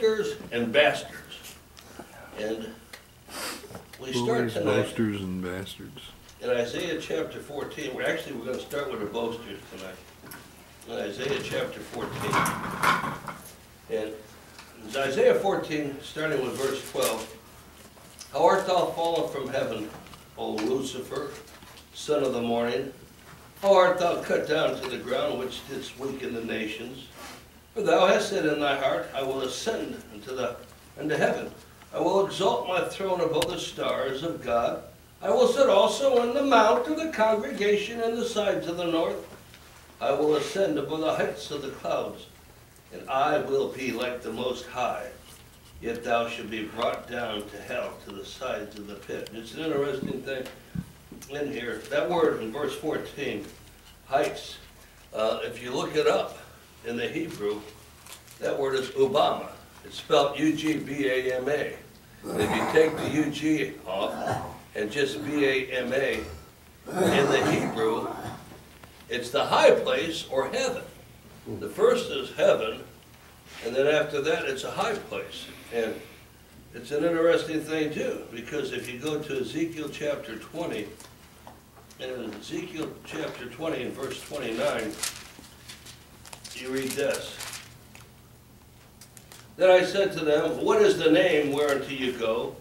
boasters and bastards. And we start Bullies, tonight boasters, and bastards. in Isaiah chapter fourteen. We're actually, we're gonna start with the boasters tonight. In Isaiah chapter fourteen. And it's Isaiah fourteen, starting with verse twelve. How art thou fallen from heaven, O Lucifer, son of the morning? How art thou cut down to the ground, which didst weaken the nations? For thou hast said in thy heart, I will ascend into the into heaven. I will exalt my throne above the stars of God. I will sit also on the mount of the congregation in the sides of the north. I will ascend above the heights of the clouds, and I will be like the Most High. Yet thou shalt be brought down to hell, to the sides of the pit. It's an interesting thing in here. That word in verse 14, heights, uh, if you look it up in the Hebrew, that word is Obama. It's spelled U-G-B-A-M-A. If you take the U-G off and just B-A-M-A, in the Hebrew, it's the high place or heaven. The first is heaven, and then after that, it's a high place. And it's an interesting thing too, because if you go to Ezekiel chapter 20, and Ezekiel chapter 20 and verse 29, you read this. Then I said to them, What is the name whereunto you go?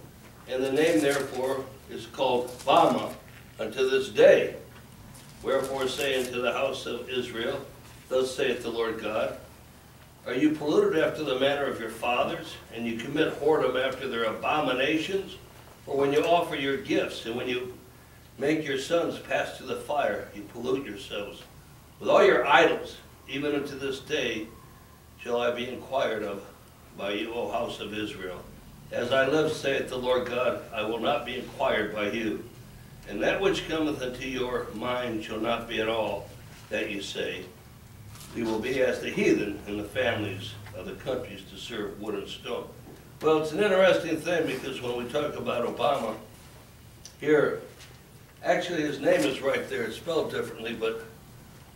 And the name therefore is called Bama unto this day. Wherefore say unto the house of Israel, Thus saith the Lord God, Are you polluted after the manner of your fathers, and you commit whoredom after their abominations? For when you offer your gifts, and when you make your sons pass through the fire, you pollute yourselves. With all your idols, even unto this day, shall I be inquired of by you, O house of Israel. As I live, saith the Lord God, I will not be inquired by you. And that which cometh into your mind shall not be at all that you say. We will be as the heathen and the families of the countries to serve wood and stone. Well, it's an interesting thing because when we talk about Obama, here, actually his name is right there, it's spelled differently, but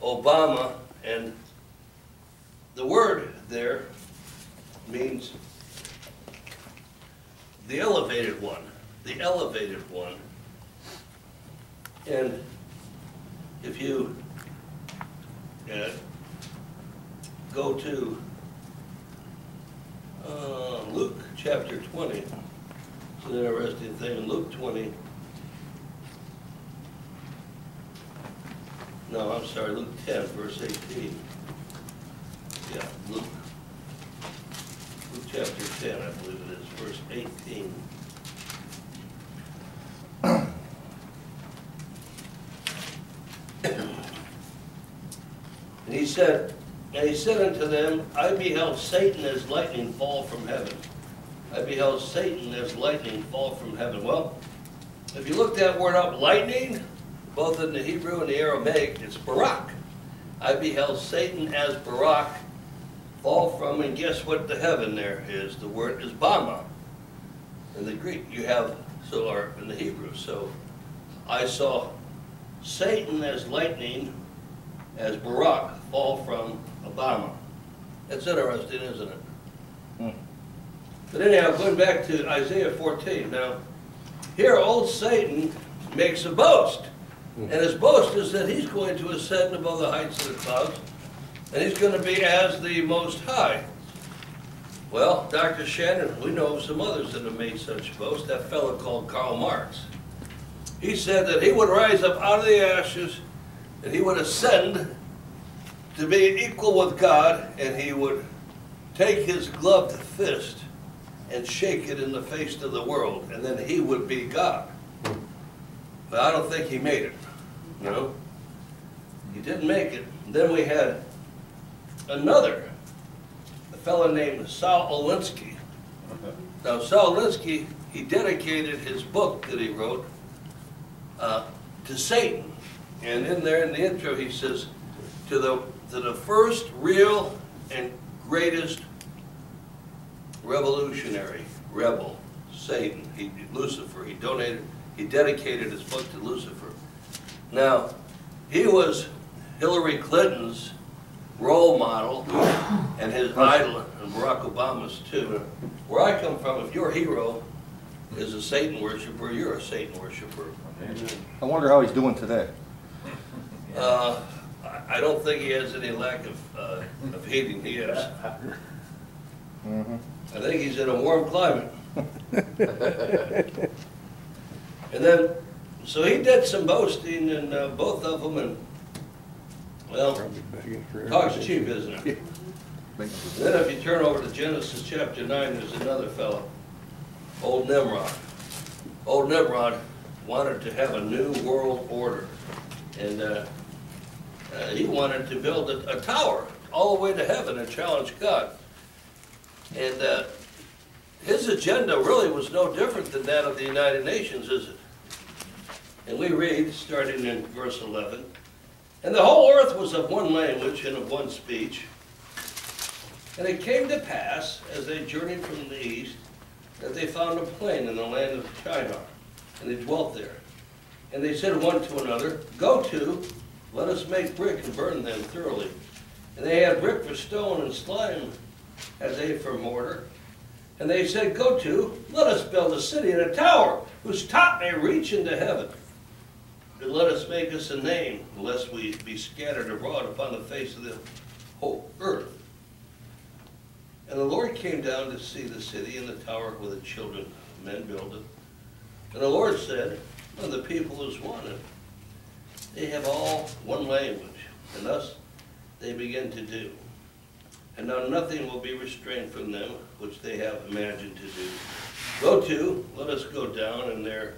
Obama, and the word there means the elevated one, the elevated one. And if you uh, go to uh, Luke chapter 20, it's an interesting thing. In Luke 20, no, I'm sorry, Luke 10, verse 18. Yeah, Luke Luke chapter 10, I believe it is, verse 18. And he said, and he said unto them, I beheld Satan as lightning fall from heaven. I beheld Satan as lightning fall from heaven. Well, if you look that word up, lightning, both in the Hebrew and the Aramaic, it's barak. I beheld Satan as barak fall from, and guess what the heaven there is? The word is Bama. In the Greek, you have, so or in the Hebrew. So I saw Satan as lightning, as Barak fall from Obama. That's interesting, isn't it? Hmm. But anyhow, going back to Isaiah 14. Now, here old Satan makes a boast. Mm-hmm. And his boast is that he's going to ascend above the heights of the clouds and he's going to be as the Most High. Well, Dr. Shannon, we know of some others that have made such boasts. That fellow called Karl Marx. He said that he would rise up out of the ashes and he would ascend to be equal with God and he would take his gloved fist and shake it in the face of the world and then he would be God. But I don't think he made it. No. He didn't make it. Then we had another, a fellow named Saul Alinsky. Now, Saul Alinsky, he dedicated his book that he wrote uh, to Satan. And in there, in the intro, he says, to the, to the first real and greatest revolutionary, rebel, Satan, he, Lucifer, he donated, he dedicated his book to Lucifer. Now, he was Hillary Clinton's role model and his idol, and Barack Obama's too. Where I come from, if your hero is a Satan worshiper, you're a Satan worshiper. I wonder how he's doing today. Uh, I don't think he has any lack of, uh, of heating, he has. Mhm. I think he's in a warm climate. And then, so he did some boasting and uh, both of them and, well, Probably begging for talk's cheap, isn't it? Then if you turn over to Genesis chapter nine, there's another fellow, old Nimrod. Old Nimrod wanted to have a new world order. And uh, uh, he wanted to build a, a tower all the way to heaven and challenge God. And uh, his agenda really was no different than that of the United Nations, is it? And we read, starting in verse 11, And the whole earth was of one language and of one speech. And it came to pass, as they journeyed from the east, that they found a plain in the land of Shinar, and they dwelt there. And they said one to another, Go to, let us make brick and burn them thoroughly. And they had brick for stone and slime as they for mortar. And they said, Go to, let us build a city and a tower, whose top may reach into heaven. And let us make us a name, lest we be scattered abroad upon the face of the whole earth. And the Lord came down to see the city and the tower where the children of men build it. And the Lord said, Well, the people is and they have all one language, and thus they begin to do. And now nothing will be restrained from them which they have imagined to do. Go to, let us go down, and there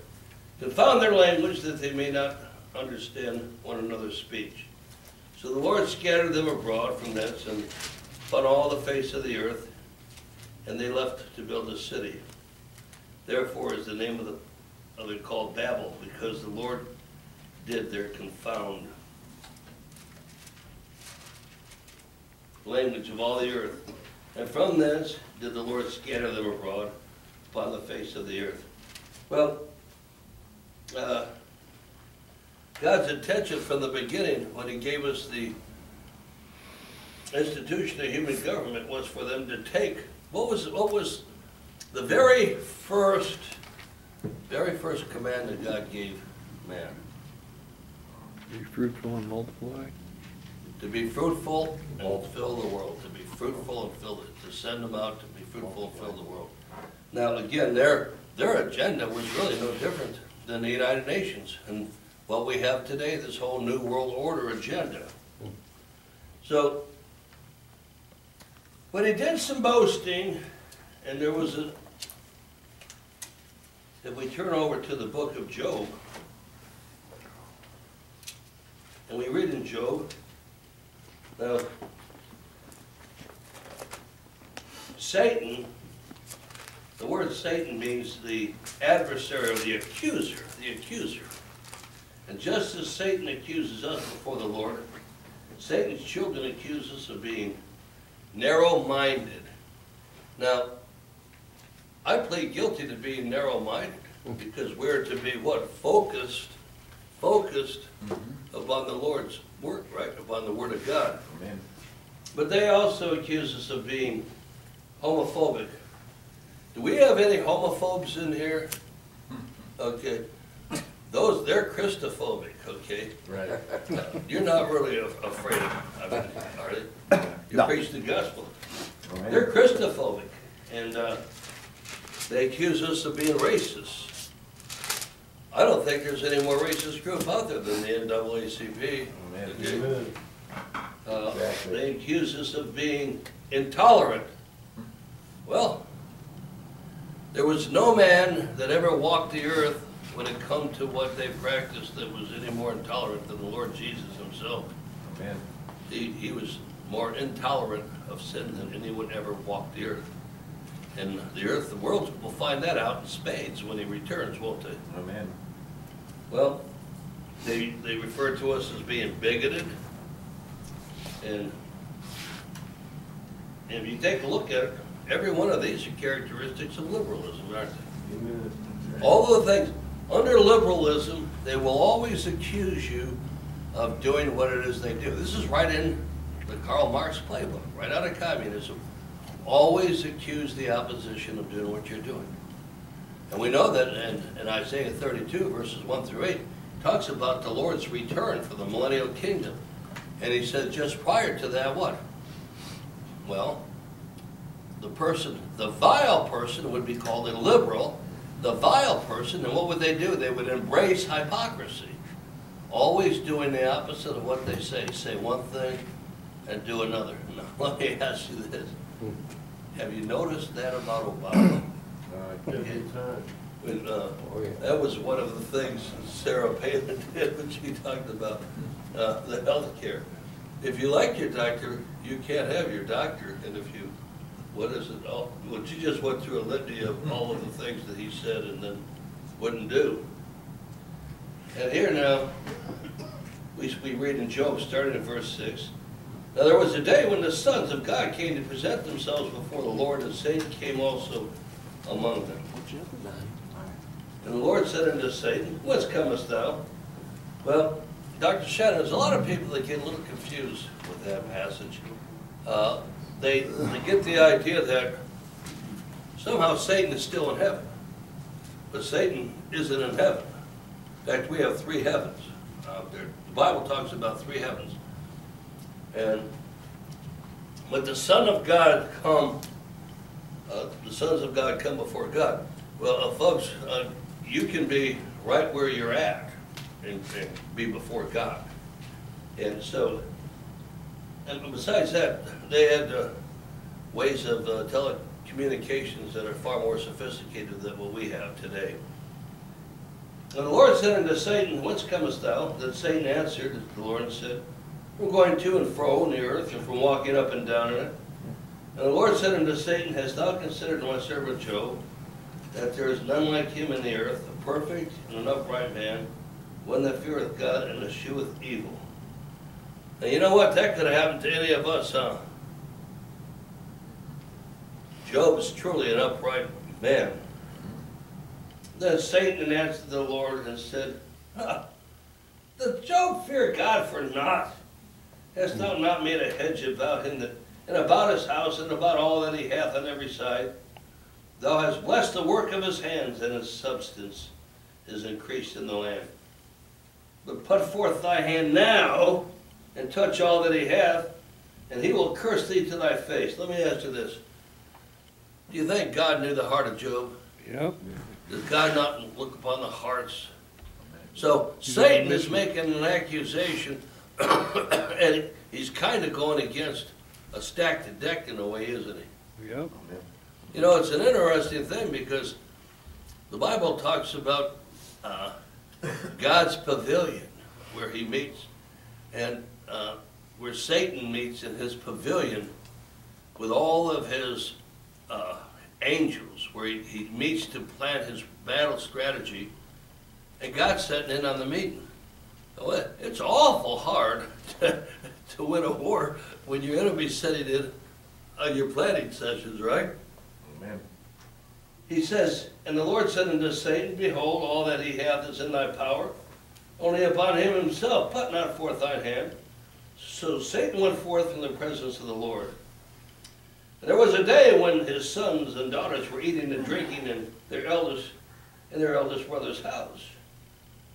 confound their language that they may not understand one another's speech. So the Lord scattered them abroad from thence and upon all the face of the earth, and they left to build a city. Therefore is the name of the, of it called Babel, because the Lord did their confound the language of all the earth. And from thence did the Lord scatter them abroad upon the face of the earth. Well, uh, God's intention from the beginning, when he gave us the institution of human government, was for them to take, what was, what was the very first, very first command that God gave man? To be fruitful and multiply. To be fruitful and fill the world, to be fruitful and fill it, to send them out to be fruitful and fill the world. Now, again, their, their agenda was really no different than the United Nations and what we have today, this whole New World Order agenda. So, but he did some boasting, and there was a, if we turn over to the book of Job, and we read in Job, now, Satan, the word Satan means the adversary or the accuser, the accuser. And just as Satan accuses us before the Lord, Satan's children accuse us of being narrow-minded. Now, I plead guilty to being narrow-minded mm-hmm. because we're to be what? Focused, focused mm-hmm. upon the Lord's work, right? Upon the Word of God. Amen. But they also accuse us of being homophobic. Do we have any homophobes in here? Okay. Those, they're Christophobic, okay? Right. You're not really a- afraid of them, are they? You No. preach the gospel. Amen. They're Christophobic, and uh, they accuse us of being racist. I don't think there's any more racist group out there than the NAACP. Amen. okay? Uh, Exactly. They accuse us of being intolerant. Well, there was no man that ever walked the earth when it come to what they practiced that was any more intolerant than the Lord Jesus himself. Amen. He, he was more intolerant of sin than anyone ever walked the earth. And the earth, the world will find that out in spades when he returns, won't they? Amen. Well, they, they refer to us as being bigoted. And if you take a look at it, every one of these are characteristics of liberalism, aren't they? Amen. All the things, under liberalism, they will always accuse you of doing what it is they do. This is right in the Karl Marx playbook, right out of communism. Always accuse the opposition of doing what you're doing. And we know that in, in Isaiah thirty-two verses one through eight, talks about the Lord's return for the millennial kingdom. And he said just prior to that, what? Well, the person, the vile person would be called a liberal. The vile person, and what would they do? They would embrace hypocrisy. Always doing the opposite of what they say. Say one thing and do another. Now, let me ask you this. Have you noticed that about Obama? When, uh, Oh, yeah. that was one of the things Sarah Palin did when she talked about uh, the health care. If you like your doctor, you can't have your doctor, and if you, what is it, all, well, she just went through a litany of all of the things that he said and then wouldn't do. And here now, we, we read in Job, starting in verse six. Now there was a day when the sons of God came to present themselves before the Lord, and Satan came also among them. And the Lord said unto Satan, Whence comest thou? Well, Dr. Shannon, there's a lot of people that get a little confused with that passage. Uh, They, they get the idea that somehow Satan is still in heaven. But Satan isn't in heaven. In fact, we have three heavens out there. The Bible talks about three heavens. And when the Son of God come, uh, the sons of God come before God. Well, uh, folks, uh, you can be right where you're at and, and be before God. And so, and besides that, they had uh, ways of uh, telecommunications that are far more sophisticated than what we have today. And the Lord said unto Satan, Whence comest thou? Then Satan answered the Lord and said, From going to and fro in the earth, and from walking up and down in it. And the Lord said unto Satan, Hast thou considered my servant Job, that there is none like him in the earth, a perfect and an upright man, one that feareth God and escheweth evil? And you know what? That could have happened to any of us, huh? Job is truly an upright man. Then Satan answered the Lord and said, huh, Doth Job fear God for naught? Hast thou not made a hedge about him that, and about his house and about all that he hath on every side? Thou hast blessed the work of his hands, and his substance is increased in the land. But put forth thy hand now, and touch all that he hath, and he will curse thee to thy face. Let me ask you this. Do you think God knew the heart of Job? Yep. Does God not look upon the hearts? So Satan is making an accusation, and he's kind of going against a stacked deck in a way, isn't he? Yep. You know, it's an interesting thing because the Bible talks about uh, God's pavilion where he meets, and uh, where Satan meets in his pavilion with all of his uh, angels, where he, he meets to plan his battle strategy, and God's sitting in on the meeting. It- it's awful hard to, to win a war when your enemy's sitting in on your planning sessions, right? Amen. He says, And the Lord said unto Satan, Behold, all that he hath is in thy power, only upon him himself put not forth thine hand. So Satan went forth from the presence of the Lord. There was a day when his sons and daughters were eating and drinking in their eldest in their eldest brother's house.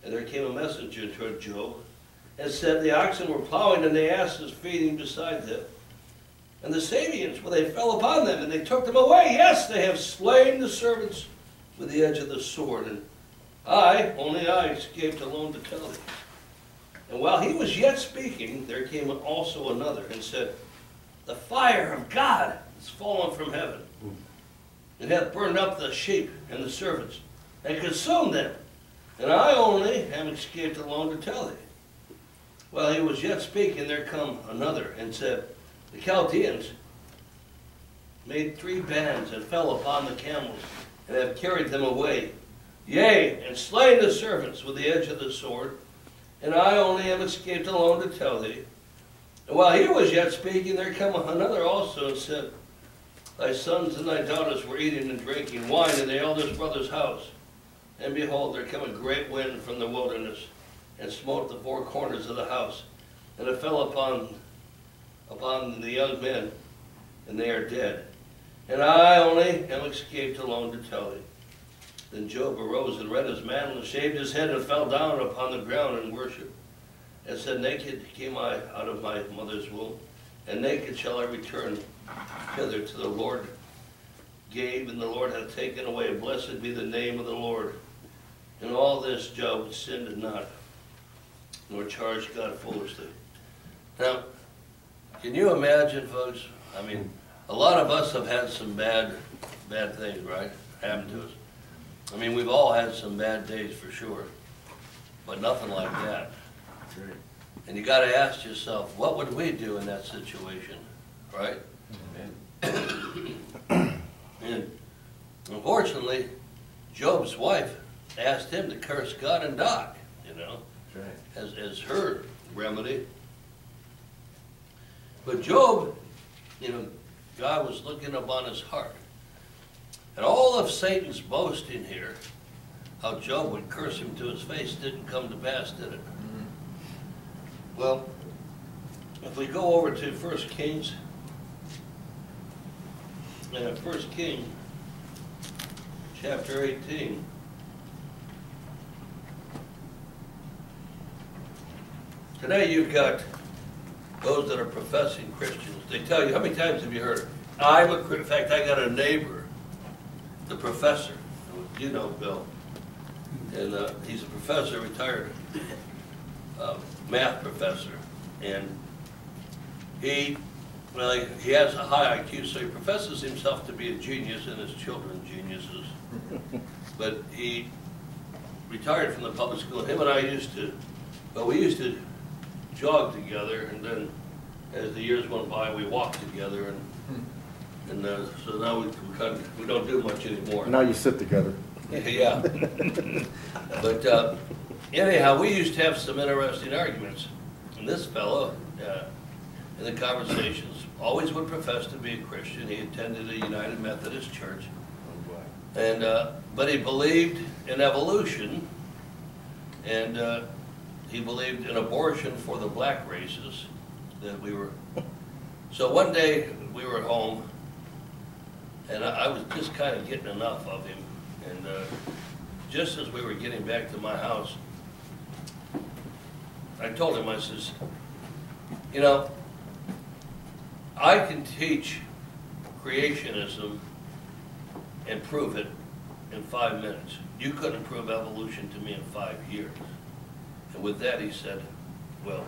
And there came a messenger to Job, and said, The oxen were plowing and the asses feeding beside them. And the Sabeans, well, they fell upon them and they took them away. Yes, they have slain the servants with the edge of the sword. And I, only I, escaped alone to tell thee. And while he was yet speaking, there came also another and said, The fire of God is fallen from heaven, and hath burned up the sheep and the servants, and consumed them. And I only am escaped alone to tell thee. While he was yet speaking, there come another and said, the Chaldeans made three bands and fell upon the camels and have carried them away. Yea, and slain the servants with the edge of the sword. And I only am escaped alone to tell thee. And while he was yet speaking, there came another also and said, Thy sons and thy daughters were eating and drinking wine in the eldest brother's house. And behold, there came a great wind from the wilderness, and smote the four corners of the house. And it fell upon upon the young men, and they are dead. And I only am escaped alone to tell thee. Then Job arose and rent his mantle and shaved his head and fell down upon the ground and worshipped. And said, Naked came I out of my mother's womb, and naked shall I return hither to the Lord gave, and the Lord hath taken away. Blessed be the name of the Lord. In all this Job sinned not, nor charged God foolishly. Now, can you imagine, folks? I mean, a lot of us have had some bad, bad things, right, happen to us. I mean, we've all had some bad days for sure, but nothing like that. And you gotta ask yourself, what would we do in that situation, right? And unfortunately, Job's wife asked him to curse God and die, you know, as, as her remedy. But Job, you know, God was looking upon his heart. And all of Satan's boasting here, how Job would curse him to his face, didn't come to pass, did it? Well, if we go over to First Kings, uh, First King, chapter eighteen. Today you've got those that are professing Christians. They tell you, how many times have you heard, it? I'm a, Chri-" in fact, I got a neighbor, the professor, you know Bill, and uh, he's a professor, retired, uh, math professor, and he, well, he- he has a high IQ, so he professes himself to be a genius and his children geniuses. But he retired from the public school, him and I used to, well, we used to jog together, and then as the years went by, we walked together, and, and uh, so now we, we kind of, we don't do much anymore. Now you sit together. Yeah. But uh, anyhow, we used to have some interesting arguments. And this fellow, uh, in the conversations, always would profess to be a Christian. He attended a United Methodist church. And, uh, but he believed in evolution, and uh, he believed in abortion for the black races, that we were. So one day, we were at home, and I I was just kind of getting enough of him. And uh, just as we were getting back to my house, I told him, I says, you know, I can teach creationism and prove it in five minutes. You couldn't prove evolution to me in five years. And with that, he said, well,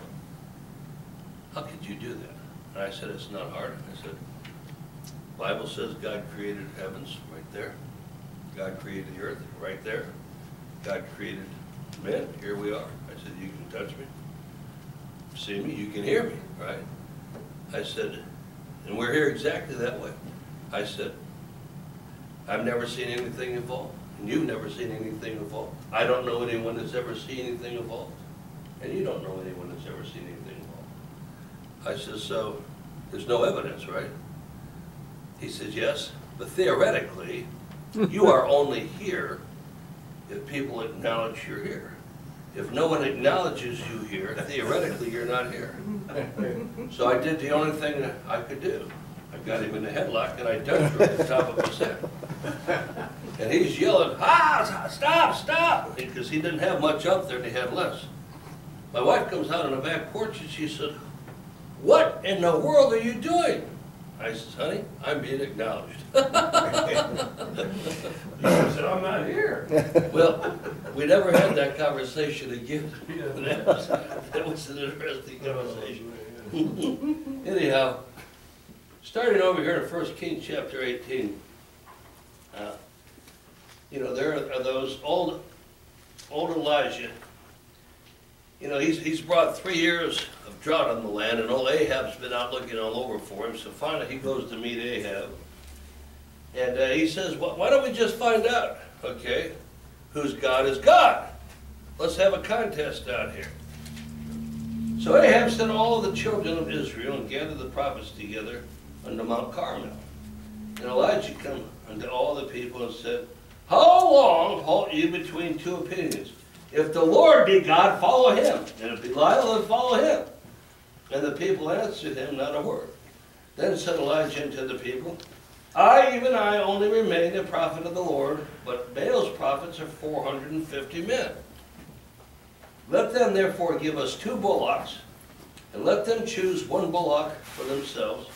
how could you do that? And I said, it's not hard. And I said, Bible says God created heavens right there. God created the earth right there. God created men, here we are. I said, you can touch me, see me, you can hear me, right? I said, and we're here exactly that way. I said, I've never seen anything evolve, and you've never seen anything evolve. I don't know anyone that's ever seen anything evolve, and you don't know anyone that's ever seen anything evolve. I said, so, there's no evidence, right? He says, yes, but theoretically, you are only here if people acknowledge you're here. If no one acknowledges you here, theoretically, you're not here. So I did the only thing that I could do. I got him in the headlock and I touched him at the top of his head. And he's yelling, ah, stop, stop, because he didn't have much up there and he had less. My wife comes out on the back porch and she said, what in the world are you doing? I says, honey, I'm being acknowledged. She said, I'm not here. Well, we never had that conversation again. That was, that was an interesting conversation. Anyhow, starting over here in First Kings chapter eighteen, uh, you know, there are those old, old Elijah. You know, he's, he's brought three years of drought on the land, and old Ahab's been out looking all over for him, so finally he goes to meet Ahab. And uh, he says, "Why why don't we just find out, okay, whose God is God? Let's have a contest down here." So Ahab sent all of the children of Israel and gathered the prophets together unto Mount Carmel. And Elijah came unto all the people and said, How long halt ye between two opinions? If the Lord be God, follow him, and if Belial, then follow him. And the people answered him not a word. Then said Elijah unto the people, I, even I, only remain a prophet of the Lord, but Baal's prophets are four hundred and fifty men. Let them therefore give us two bullocks, and let them choose one bullock for themselves,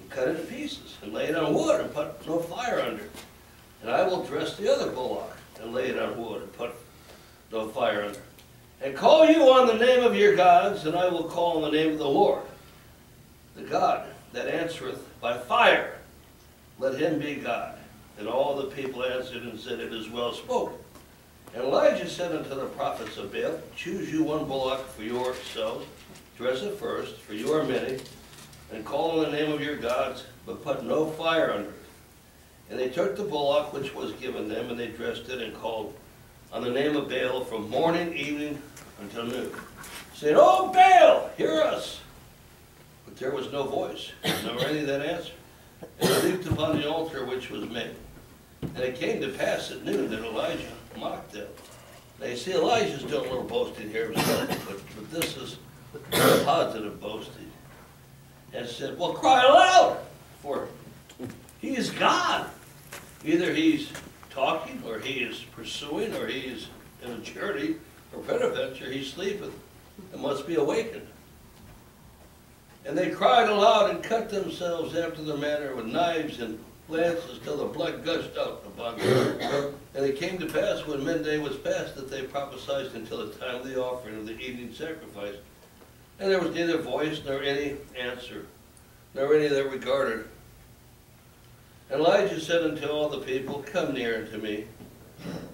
and cut it in pieces, and lay it on wood, and put no fire under it. And I will dress the other bullock, and lay it on wood, and put no fire under. And call you on the name of your gods, and I will call on the name of the Lord, the God that answereth by fire. Let him be God. And all the people answered and said, It is well spoken. And Elijah said unto the prophets of Baal, Choose you one bullock for yourselves, dress it first, for you are many, and call on the name of your gods, but put no fire under it. And they took the bullock which was given them, and they dressed it, and called on the name of Baal from morning, evening, until noon, saying, Oh, Baal, hear us! But there was no voice, nor any that answered. And they leaped upon the altar which was made. And it came to pass at noon that Elijah mocked them. Now you see, Elijah's doing a little boasting here himself, but, but this is positive boasting. And said, well, cry aloud, for he is God. Either he's talking, or he is pursuing, or he is in a journey, or peradventure he sleepeth, and must be awakened. And they cried aloud and cut themselves after their manner with knives and lances till the blood gushed out upon them. And it came to pass when midday was past that they prophesied until the time of the offering of the evening sacrifice. And there was neither voice nor any answer, nor any that regarded. Elijah said unto all the people, Come near unto me.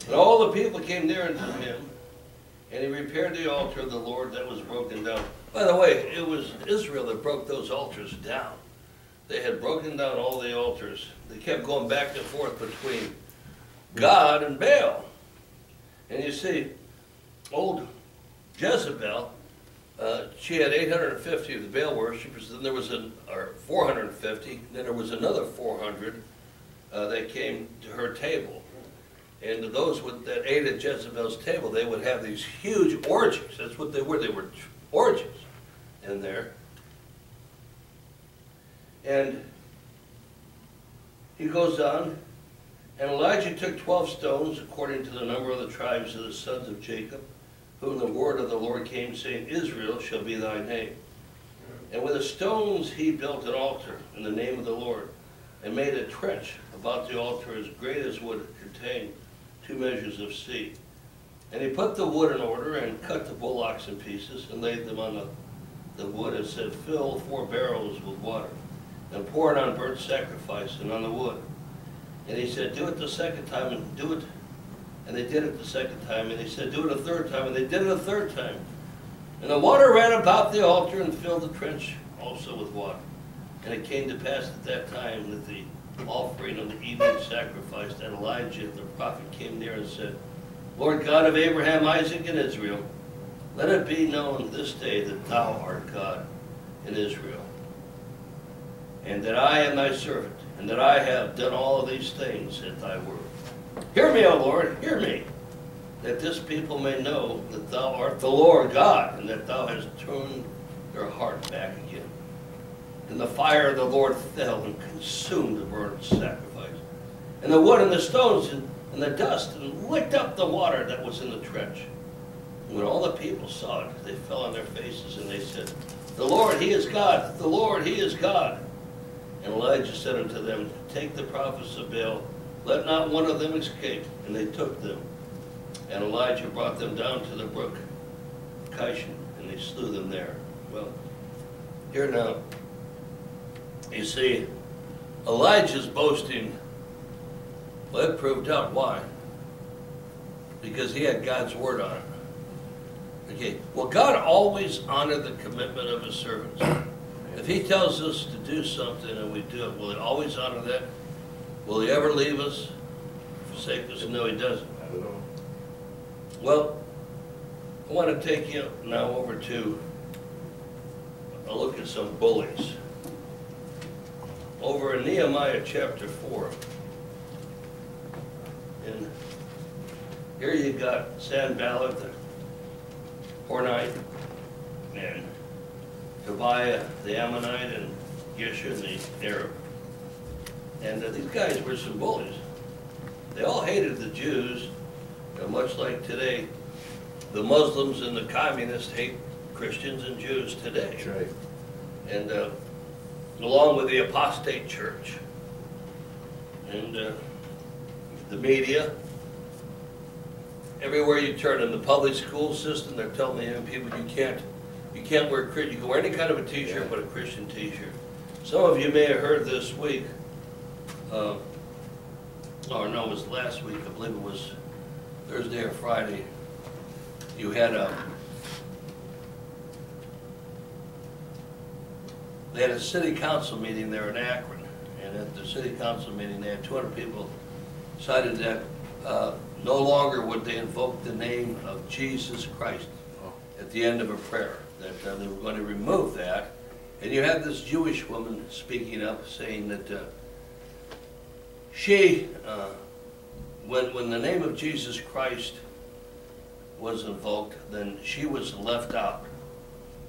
And all the people came near unto him, and he repaired the altar of the Lord that was broken down. By the way, it was Israel that broke those altars down. They had broken down all the altars. They kept going back and forth between God and Baal. And you see, old Jezebel, uh, she had 850 of the Baal worshippers, then there was an, or 450, then there was another 400 uh, that came to her table. And those with, that ate at Jezebel's table, they would have these huge orgies. That's what they were. They were orgies in there. And he goes on, and Elijah took twelve stones according to the number of the tribes of the sons of Jacob, whom the word of the Lord came, saying, Israel shall be thy name. And with the stones he built an altar in the name of the Lord, and made a trench about the altar as great as would contain two measures of seed. And he put the wood in order and cut the bullocks in pieces and laid them on the, the wood and said, Fill four barrels with water and pour it on burnt sacrifice and on the wood. And he said, Do it the second time and do it. And they did it the second time. And they said, Do it a third time. And they did it a third time. And the water ran about the altar and filled the trench also with water. And it came to pass at that time that the offering of the evening sacrifice that Elijah the prophet came near and said, Lord God of Abraham, Isaac, and Israel, let it be known this day that thou art God in Israel, and that I am thy servant, and that I have done all of these things at thy word. Hear me, O Lord, hear me, that this people may know that thou art the Lord God, and that thou hast turned their heart back again. And the fire of the Lord fell and consumed the burnt sacrifice, and the wood and the stones and, the dust, and licked up the water that was in the trench. And when all the people saw it, they fell on their faces, and they said, The Lord, He is God, the Lord, He is God. And Elijah said unto them, Take the prophets of Baal, let not one of them escape. And they took them. And Elijah brought them down to the brook Kishon, and they slew them there. Well, here now, you see, Elijah's boasting, well, it proved out why. Because he had God's word on it. Okay, well, God always honored the commitment of his servants. If he tells us to do something and we do it, will he always honor that? Will he ever leave us, forsake us? No, he doesn't. Well, I want to take you now over to a look at some bullies. Over in Nehemiah chapter four. And here you got Sanballat, the Horonite, and Tobiah the Ammonite and Gesher the Arab. And uh, these guys were some bullies. They all hated the Jews, and much like today, the Muslims and the communists hate Christians and Jews today. That's right. And uh, along with the apostate church and uh, the media, everywhere you turn in the public school system, they're telling the young people you can't, you can't wear, you can wear any kind of a t-shirt but a Christian t-shirt. Some of you may have heard this week, uh, or no, it was last week, I believe it was Thursday or Friday, you had a, they had a city council meeting there in Akron, and at the city council meeting, they had two hundred people decided that, uh, no longer would they invoke the name of Jesus Christ Oh. at the end of a prayer, that uh, they were going to remove that. And you had this Jewish woman speaking up, saying that uh, she, uh, when, when the name of Jesus Christ was invoked, then she was left out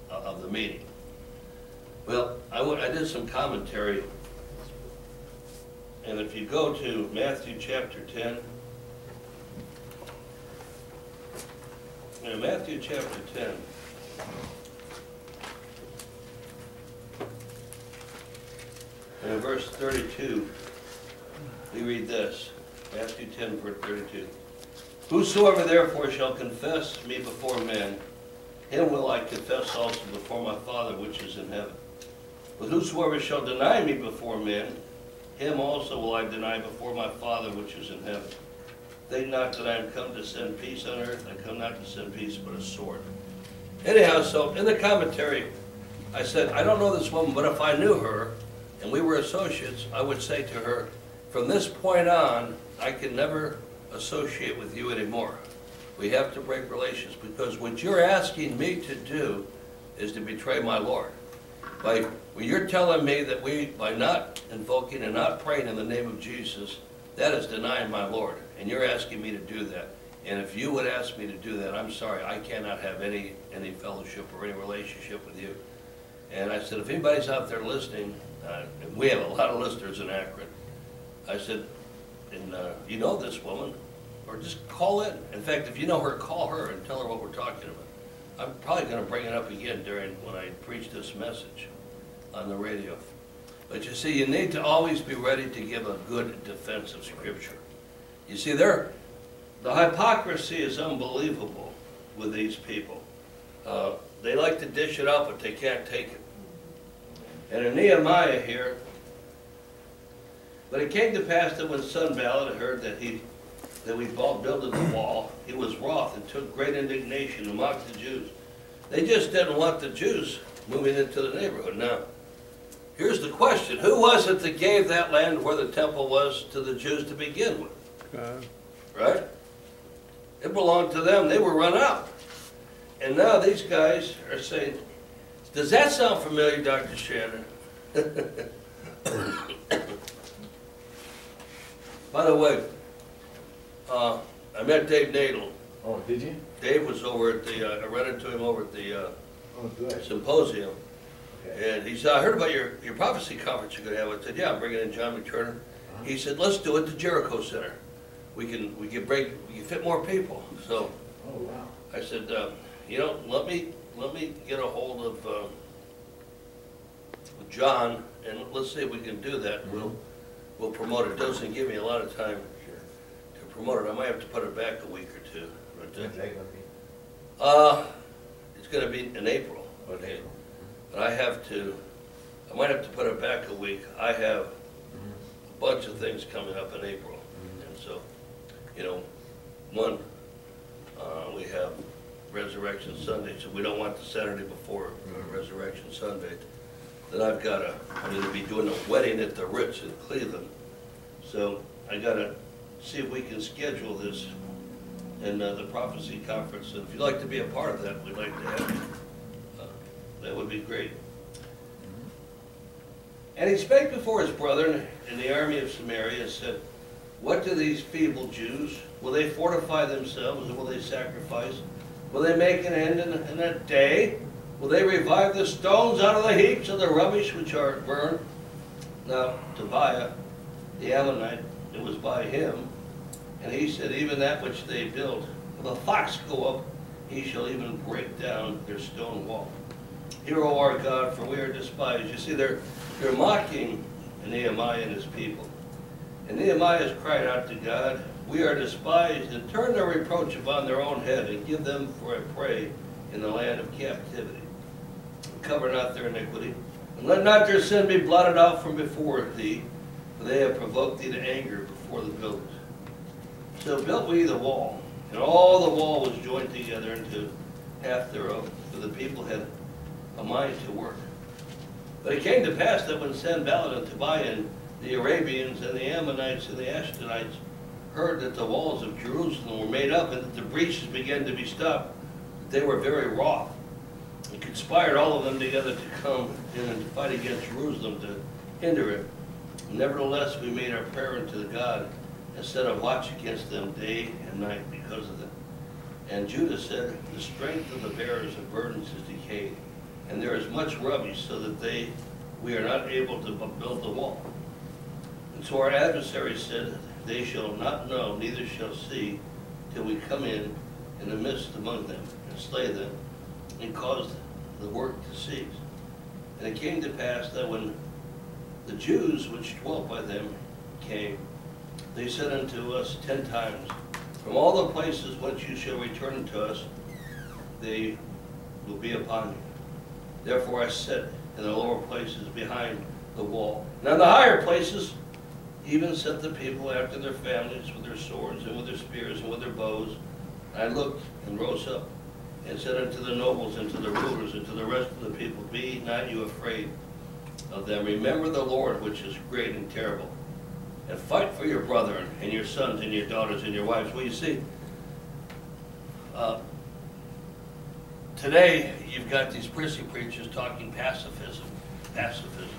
of the meeting. Well, I I did some commentary, and if you go to Matthew chapter ten, in Matthew chapter ten, and in verse thirty-two, we read this, Matthew ten, verse thirty-two. Whosoever therefore shall confess me before men, him will I confess also before my Father which is in heaven. But whosoever shall deny me before men, him also will I deny before my Father which is in heaven. Think not that I am come to send peace on earth, I come not to send peace, but a sword. Anyhow, so in the commentary, I said, I don't know this woman, but if I knew her, and we were associates, I would say to her, from this point on, I can never associate with you anymore. We have to break relations, because what you're asking me to do is to betray my Lord. By, when you're telling me that we, by not invoking and not praying in the name of Jesus, that is denying my Lord, and you're asking me to do that. And if you would ask me to do that, I'm sorry, I cannot have any, any fellowship or any relationship with you. And I said, if anybody's out there listening, uh, and we have a lot of listeners in Akron, I said, and uh, you know this woman, or just call in. In fact, if you know her, call her and tell her what we're talking about. I'm probably gonna bring it up again during, when I preach this message on the radio. But you see, you need to always be ready to give a good defense of Scripture. You see, there, the hypocrisy is unbelievable with these people. Uh, They like to dish it out, but they can't take it. And in Nehemiah here, but it came to pass that when Sanballat heard that he, that we built builded the wall, he was wroth and took great indignation and mocked the Jews. They just didn't want the Jews moving into the neighborhood. Now, here's the question, who was it that gave that land where the temple was to the Jews to begin with? God, right? It belonged to them, they were run out. And now these guys are saying, does that sound familiar, Dr. Shannon? By the way, uh, I met Dave Nadel. Oh, did you? Dave was over at the, uh, I ran into him over at the uh, Oh, good. symposium. Okay. And he said, I heard about your, your prophecy conference you're gonna have. I said, yeah, I'm bringing in John McTernan. He said, let's do it at the Jericho Center. We can, we can break, we can fit more people. So Oh, wow. I said, uh, you know, let me, let me get a hold of, uh, John, and let's see if we can do that. We'll, we'll promote it. Doesn't give me a lot of time Sure. to promote it. I might have to put it back a week or two. But, uh, When's that gonna be? Uh, it's gonna be in April. Okay. April. But I have to, I might have to put it back a week. I have a bunch of things coming up in April. And so, you know, one, uh, we have Resurrection Sunday, so we don't want the Saturday before uh, Resurrection Sunday. Then I've got a, I'm gonna be doing a wedding at the Ritz in Cleveland. So I gotta see if we can schedule this in uh, the prophecy conference. And if you'd like to be a part of that, we'd like to have you. Uh, That would be great. And he spake before his brethren in the army of Samaria and said, What do these feeble Jews? Will they fortify themselves, or will they sacrifice? Will they make an end in, in a day? Will they revive the stones out of the heaps of the rubbish which are burned? Now, Tobiah, the Ammonite, it was by him, and he said, even that which they built, if a fox go up, he shall even break down their stone wall. Hear, O our God, for we are despised. You see, they're, they're mocking Nehemiah and his people. And Nehemiah has cried out to God, We are despised, and turn their reproach upon their own head, and give them for a prey in the land of captivity. Cover not their iniquity, and let not their sin be blotted out from before thee, for they have provoked thee to anger before the builders. So built we the wall, and all the wall was joined together into half thereof, for the people had a mind to work. But it came to pass that when Sanballat and Tobiah and the Arabians and the Ammonites and the Ashdodites heard that the walls of Jerusalem were made up and that the breaches began to be stopped, they were very wroth and conspired all of them together to come in and fight against Jerusalem to hinder it. Nevertheless, we made our prayer unto the God and set a watch against them day and night because of them. And Judah said, The strength of the bearers of burdens is decayed, and there is much rubbish, so that they, we are not able to build the wall. And so our adversaries said, They shall not know, neither shall see, till we come in in the midst among them, and slay them, and caused the work to cease. And it came to pass that when the Jews which dwelt by them came, they said unto us ten times, From all the places whence you shall return unto us, they will be upon you. Therefore I set in the lower places behind the wall. Now the higher places, even set the people after their families with their swords and with their spears and with their bows. And I looked and rose up and said unto the nobles and to the rulers and to the rest of the people, Be not you afraid of them. Remember the Lord, which is great and terrible. And fight for your brethren and your sons and your daughters and your wives. Well, you see, uh, today you've got these prissy preachers talking pacifism, pacifism.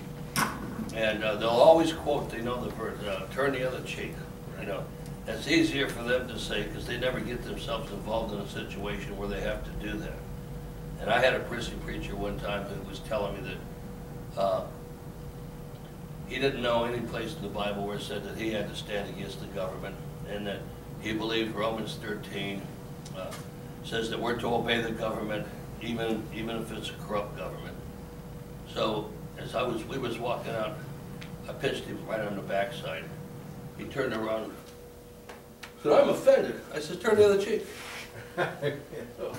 And uh, they'll always quote, they know the verse, uh, turn the other cheek, you know. That's easier for them to say because they never get themselves involved in a situation where they have to do that. And I had a prissy preacher one time who was telling me that uh, he didn't know any place in the Bible where it said that he had to stand against the government and that he believed Romans 13 uh, says that we're to obey the government even, even if it's a corrupt government. So as I was, we was walking out, I pinched him right on the backside. He turned around, said, I'm offended. I said, turn the other cheek.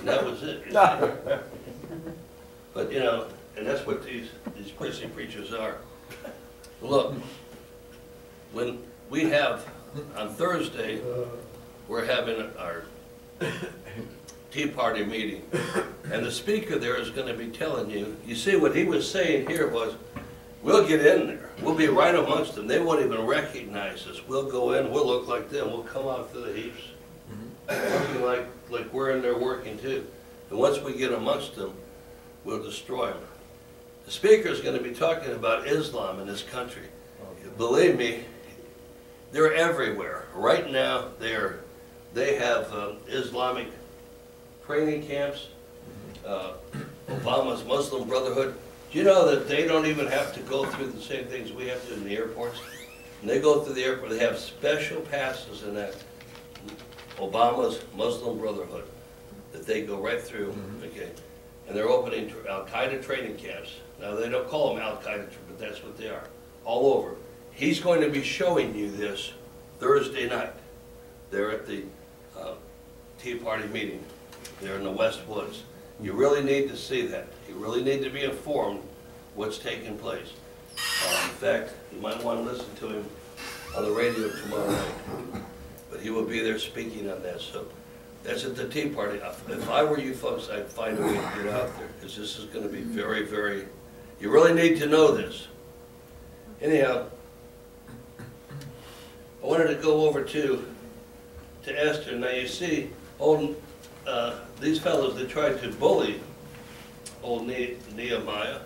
That was it. you see. But, you know, and that's what these, these prissy preachers are. Look, when we have, on Thursday, we're having our Tea Party meeting, and the speaker there is gonna be telling you, you see, what he was saying here was, we'll get in there, we'll be right amongst them, they won't even recognize us, we'll go in, we'll look like them, we'll come out through the heaps, looking like, like we're in there working too. And once we get amongst them, we'll destroy them. The speaker is gonna be talking about Islam in this country. Believe me, they're everywhere. Right now, they're, they have um, Islamic training camps, uh, Obama's Muslim Brotherhood. Do you know that they don't even have to go through the same things we have to in the airports? When they go through the airport, they have special passes in that Obama's Muslim Brotherhood that they go right through, okay? And they're opening tr- Al-Qaeda training camps. Now, they don't call them Al-Qaeda, but that's what they are, all over. He's going to be showing you this Thursday night. They're at the uh, Tea Party meeting. They're in the West Woods. You really need to see that. You really need to be informed what's taking place. Uh, In fact, you might want to listen to him on the radio tomorrow night. But he will be there speaking on that, so that's at the Tea Party. If I were you folks, I'd find a way to get out there, because this is going to be very, very, you really need to know this. Anyhow, I wanted to go over to, to Esther. Now, you see, old, uh, these fellows that tried to bully old Ne- Nehemiah,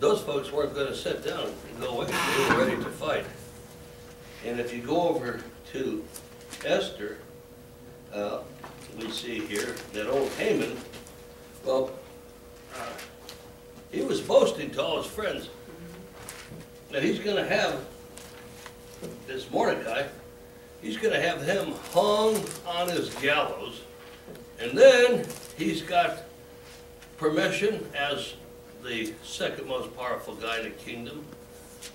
those folks weren't gonna sit down and go away, they were ready to fight. And if you go over to Esther, uh, we see here that old Haman, well, uh, he was boasting to all his friends that he's gonna have this Mordecai, he's gonna have him hung on his gallows. And then he's got permission as the second most powerful guy in the kingdom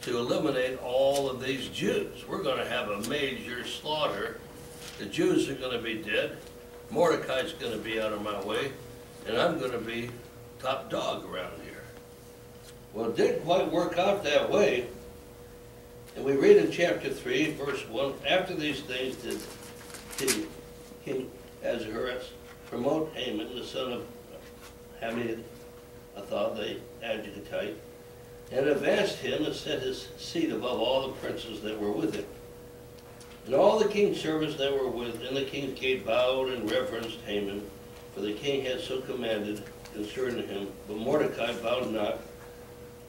to eliminate all of these Jews. We're gonna have a major slaughter. The Jews are gonna be dead. Mordecai's gonna be out of my way, and I'm gonna be top dog around here. Well, it didn't quite work out that way. And we read in chapter three, verse one, after these things did, did King Ahasuerus promote Haman, the son of Hamid, Athah, the Agagite, and advanced him and set his seat above all the princes that were with him. And all the king's servants that were within the king's gate bowed and reverenced Haman, for the king had so commanded concerning him. But Mordecai bowed not,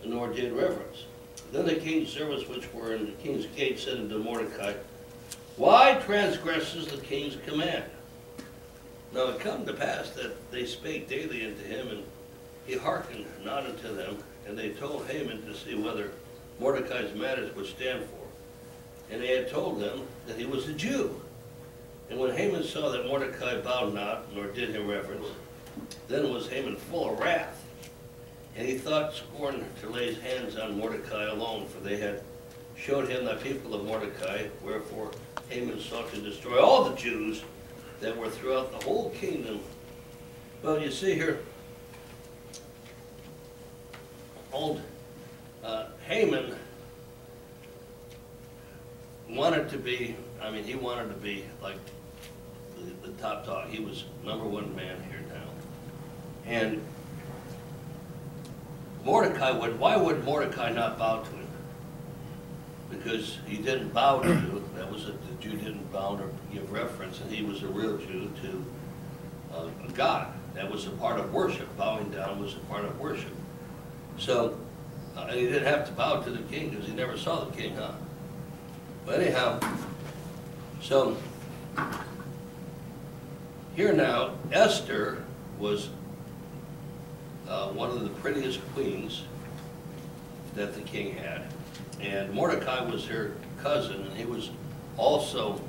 nor did reverence. Then the king's servants which were in the king's gate said unto Mordecai, Why transgresses the king's command? Now it come to pass that they spake daily unto him, and he hearkened not unto them, and they told Haman to see whether Mordecai's matters would stand for. And they had told them that he was a Jew. And when Haman saw that Mordecai bowed not, nor did him reverence, then was Haman full of wrath. And he thought scorn to lay his hands on Mordecai alone, for they had showed him the people of Mordecai, wherefore Haman sought to destroy all the Jews that were throughout the whole kingdom. Well, you see here, old uh, Haman wanted to be, I mean, he wanted to be like the, the top dog. He was number one man here now. And Mordecai would, why would Mordecai not bow to him? Because he didn't bow to, that was, a- the Jew didn't bow or give reference, and he was a real Jew to uh, God. That was a part of worship. Bowing down was a part of worship. So, uh, he didn't have to bow to the king because he never saw the king, huh? But anyhow, so here now, Esther was uh, one of the prettiest queens that the king had. And Mordecai was her cousin, and he was also,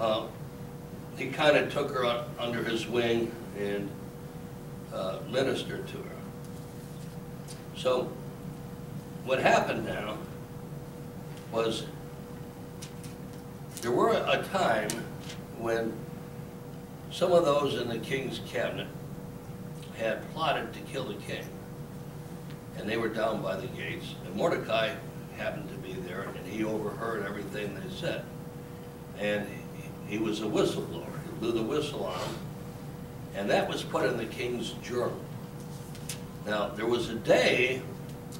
uh, he kind of took her un- under his wing and uh, ministered to her. So what happened now was there were a time when some of those in the king's cabinet had plotted to kill the king. And they were down by the gates, and Mordecai happened to be there, and he overheard everything they said. And he- was a whistleblower, he blew the whistle on them, and that was put in the king's journal. Now, there was a day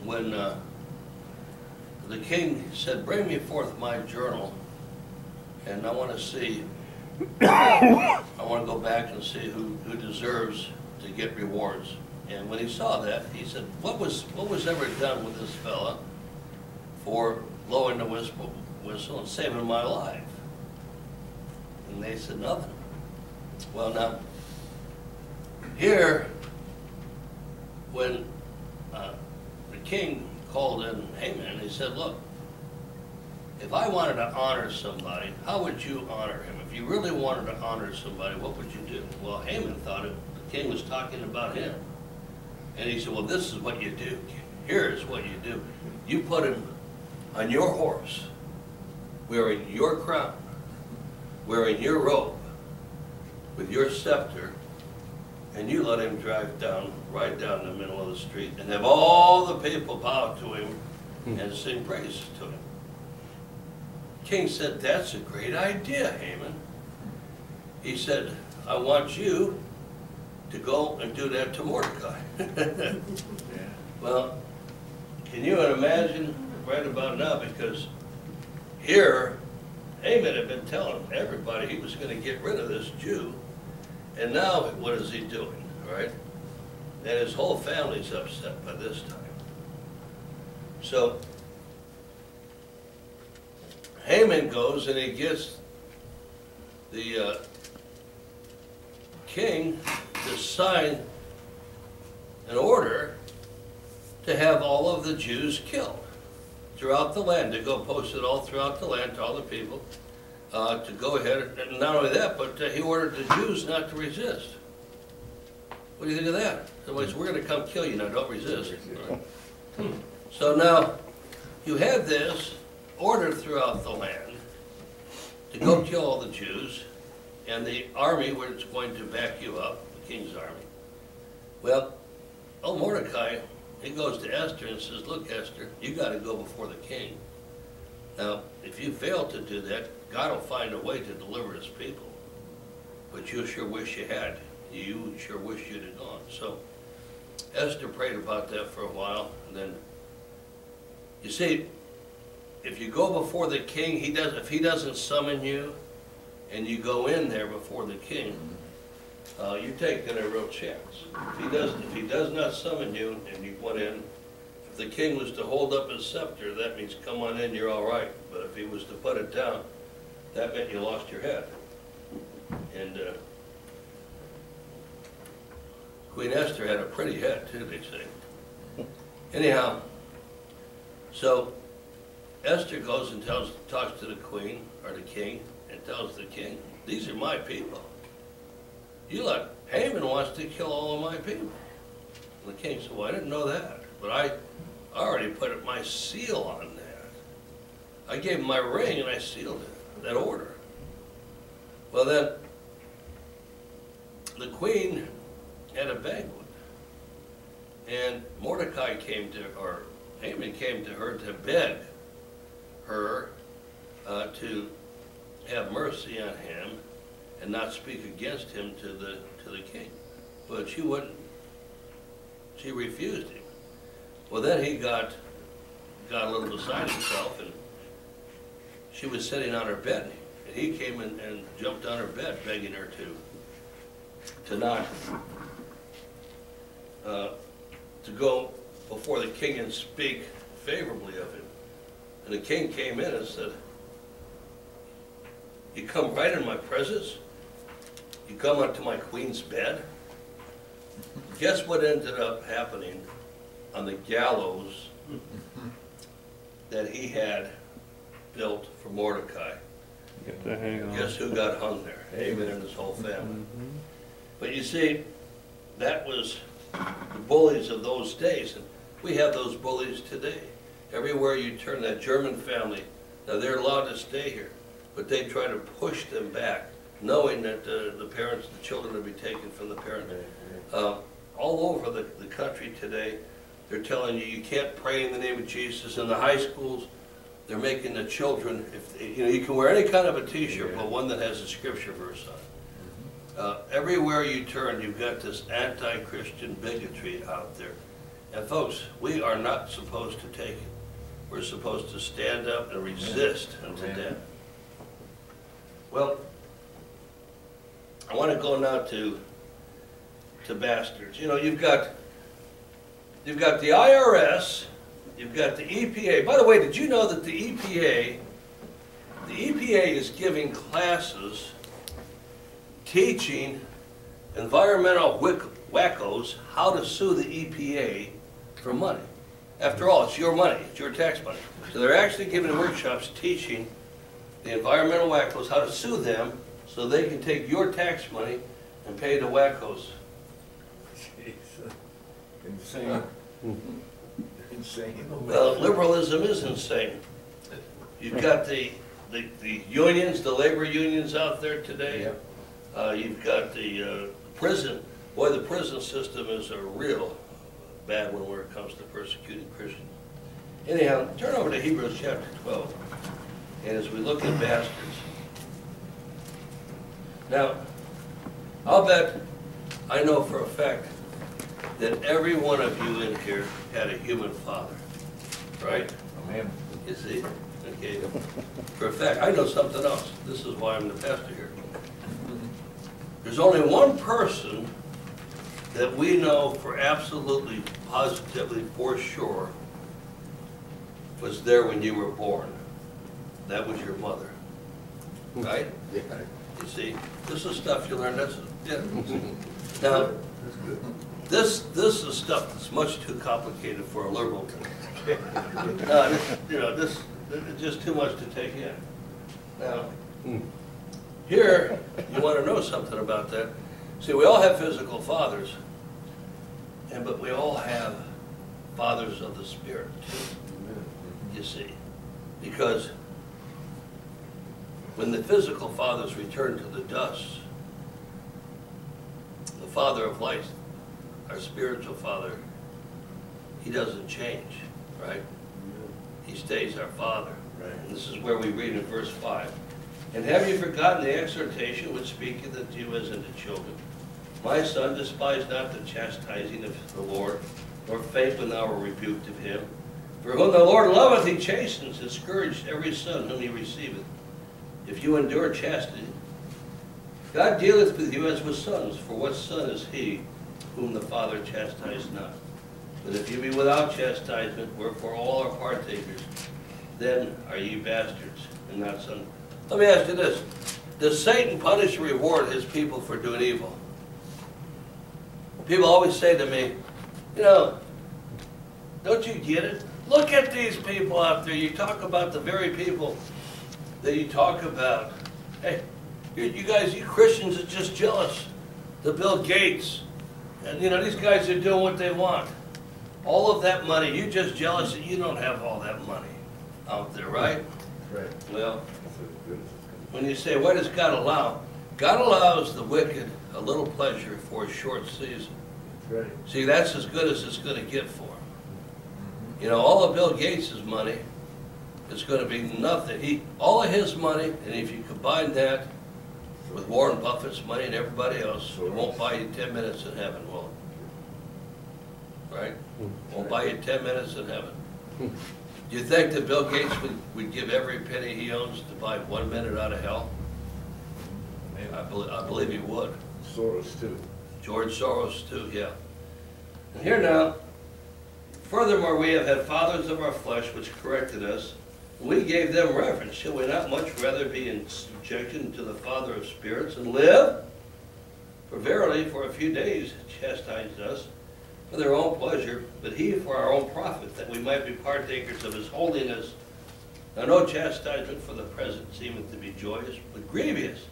when uh, the king said, bring me forth my journal, and I want to see, I want to go back and see who, who deserves to get rewards. And when he saw that, he said, what was, what was ever done with this fella for blowing the whistle, whistle and saving my life? And they said, nothing. Well, now, here, when uh, the king called in Haman, he said, look, if I wanted to honor somebody, how would you honor him? If you really wanted to honor somebody, what would you do? Well, Haman thought it, the king was talking about him. And he said, well, this is what you do. Here is what you do. You put him on your horse, wearing your crown, wearing your robe, with your scepter, and you let him drive down, right down the middle of the street, and have all the people bow to him hmm. and sing praises to him. King said, that's a great idea, Haman. He said, I want you to go and do that to Mordecai. Well, can you imagine right about now, because here, Haman had been telling everybody he was gonna get rid of this Jew, and now what is he doing, right? And his whole family's upset by this time. So, Haman goes and he gets the uh, king to sign an order to have all of the Jews killed throughout the land, to go post it all throughout the land to all the people, uh, to go ahead, and not only that, but uh, he ordered the Jews not to resist. What do you think of that? Somebody said, we're gonna come kill you, now don't resist. Hmm. So now, you have this order throughout the land to go kill all the Jews, and the army was going to back you up, king's army. Well, old Mordecai, he goes to Esther and says, look, Esther, you gotta go before the king. Now, if you fail to do that, God will find a way to deliver his people. But you sure wish you had. You sure wish you'd have gone. So Esther prayed about that for a while, and then, you see, if you go before the king, he does, if he doesn't summon you, and you go in there before the king, mm-hmm. Uh, you're taking a real chance. If he does, if he does not summon you and you went in, if the king was to hold up his scepter, that means come on in, you're all right. But if he was to put it down, that meant you lost your head. And, uh, Queen Esther had a pretty head too, they say. Anyhow, so Esther goes and tells, talks to the queen, or the king, and tells the king, these are my people. You look, Haman wants to kill all of my people. And the king said, well, I didn't know that, but I already put my seal on that. I gave him my ring and I sealed it, that order. Well then, the queen had a banquet. And Mordecai came to, or Haman came to her to beg her uh, to have mercy on him and not speak against him to the, to the king. But she wouldn't. She refused him. Well, then he got, got a little beside himself and she was sitting on her bed. And he came and, and jumped on her bed begging her to, to not, uh, to go before the king and speak favorably of him. And the king came in and said, you come right in my presence? You come up to my queen's bed? Guess what ended up happening on the gallows that he had built for Mordecai? Get the hang on. Guess who got hung there? Haman and his whole family. Mm-hmm. But you see, that was the bullies of those days, and we have those bullies today. Everywhere you turn, that German family, now they're allowed to stay here, but they try to push them back, knowing that uh, the parents, the children will be taken from the parents. Uh, All over the, the country today, they're telling you, you can't pray in the name of Jesus. In the high schools, they're making the children, if, you know, you can wear any kind of a t-shirt, but one that has a scripture verse on it. Uh, Everywhere you turn, you've got this anti-Christian bigotry out there. And folks, we are not supposed to take it. We're supposed to stand up and resist Amen. death. Well, I want to go now to, to bastards. You know, you've got, you've got the IRS, you've got the EPA. By the way, did you know that the EPA, the EPA is giving classes teaching environmental wackos how to sue the EPA for money. After all, it's your money, it's your tax money. So they're actually giving workshops teaching the environmental wackos how to sue them so they can take your tax money and pay the wackos. Insane. Insane. Well, liberalism is insane. You've got the, the, the unions, the labor unions out there today. Yep. Uh, you've got the, uh, prison, boy, the prison system is a real bad one where it comes to persecuting Christians. Anyhow, turn over to Hebrews chapter twelve, and as we look at bastards. Now, I'll bet, I know for a fact, that every one of you in here had a human father, right? Amen. You see, okay. For a fact, I know something else. This is why I'm the pastor here. There's only one person that we know for absolutely, positively, for sure, was there when you were born. That was your mother. Right? Yeah. You see, this is stuff you learn, that's, yeah. Now, this, this is stuff that's much too complicated for a liberal. Uh, this- you know, this, it's just too much to take in. Now, here, you wanna know something about that. See, we all have physical fathers, and, but we all have fathers of the spirit, too, you see. Because when the physical fathers return to the dust, the Father of lights, our spiritual Father, He doesn't change, right? He stays our Father. Right. And this is where we read in verse five. And have you forgotten the exhortation which speaketh unto you as unto children? My son, despise not the chastising of the Lord, nor faint when thou art rebuked of him. For whom the Lord loveth, he chastens, and scourgeth every son whom he receiveth. If you endure chastity, God dealeth with you as with sons, for what son is he whom the Father chastiseth not? But if you be without chastisement, wherefore all are partakers, then are ye bastards and not sons. Let me ask you this, does Satan punish and reward his people for doing evil? People always say to me, you know, don't you get it? Look at these people out there, you talk about the very people that you talk about. Hey, you, you guys, you Christians are just jealous. The Bill Gates, and you know, these guys are doing what they want. All of that money, you just jealous that you don't have all that money out there, right? Right. Well, That's as good as it's when you say, what does God allow? God allows the wicked a little pleasure for a short season. right. See, that's as good as it's gonna get for him. Mm-hmm. You know, all of Bill Gates' money is gonna be nothing. He, all of his money, and if you combine that with Warren Buffett's money and everybody else, it won't buy you ten minutes in heaven, will it? Right? Hmm. Won't buy you ten minutes in heaven. Do you think that Bill Gates would, would give every penny he owns to buy one minute out of hell? I believe, I believe he would. Soros too. George Soros too, yeah. And here now, furthermore, we have had fathers of our flesh which corrected us. We gave them reverence. Shall we not much rather be in subjection to the Father of spirits and live? For verily, for a few days chastised us for their own pleasure, but he for our own profit, that we might be partakers of his holiness. Now no chastisement for the present seemeth to be joyous, but grievous.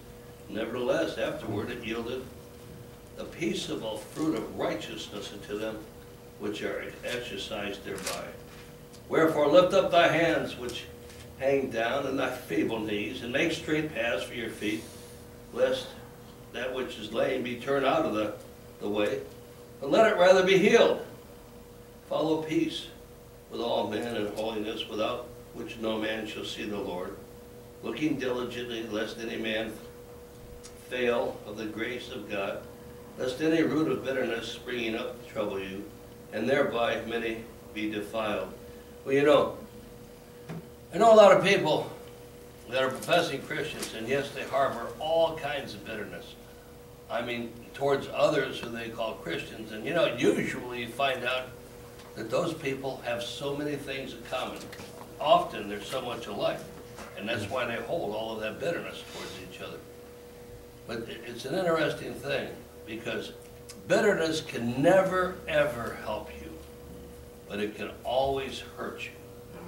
Nevertheless, afterward it yielded the peaceable fruit of righteousness unto them which are exercised thereby. Wherefore lift up thy hands which hang down, and thy feeble knees, and make straight paths for your feet, lest that which is lame be turned out of the, the way, but let it rather be healed. Follow peace with all men and holiness, without which no man shall see the Lord, looking diligently lest any man fail of the grace of God, lest any root of bitterness springing up trouble you, and thereby many be defiled. Well, you know, I know a lot of people that are professing Christians, and yes, they harbor all kinds of bitterness. I mean, towards others who they call Christians, and you know, usually you find out that those people have so many things in common. Often, they're so much alike, and that's why they hold all of that bitterness towards each other. But it's an interesting thing, because bitterness can never, ever help you, but it can always hurt you.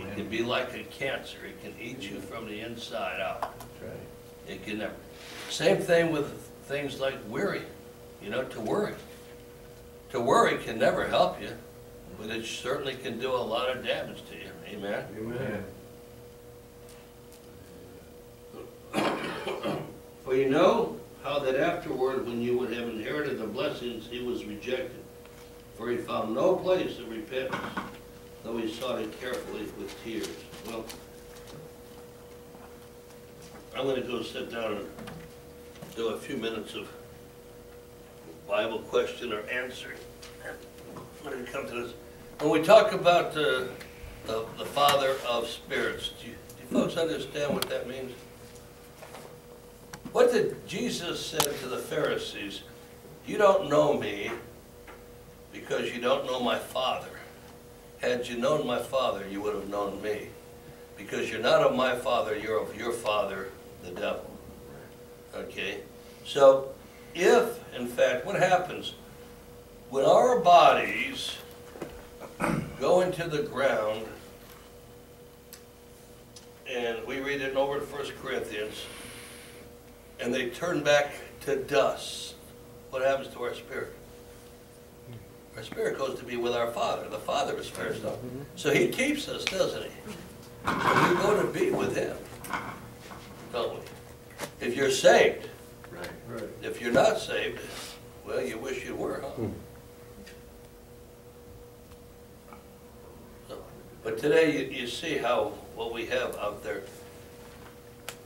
It can be like a cancer, it can eat you from the inside out. That's right. It can never. Same thing with things like worry, you know, to worry. To worry can never help you, but it certainly can do a lot of damage to you, amen? Amen. For you know how that afterward, when you would have inherited the blessings, he was rejected. For he found no place of repentance, though he sought it carefully with tears. Well, I'm gonna go sit down and do a few minutes of Bible question or answering. When we come to this, when we talk about uh, the, the Father of spirits, do you, do you folks understand what that means? What did Jesus say to the Pharisees? You don't know me because you don't know my Father. Had you known my Father, you would have known me. Because you're not of my Father, you're of your father, the devil. Okay? So, if In fact, what happens, when our bodies go into the ground, and we read it over in First Corinthians, and they turn back to dust, what happens to our spirit? Our spirit goes to be with our Father. The Father is first up. Mm-hmm. So He keeps us, doesn't He? So we go to be with Him, don't we? If you're saved, Right. Right. if you're not saved, well, you wish you were, huh? Hmm. So, But today, you, you see how, what we have out there.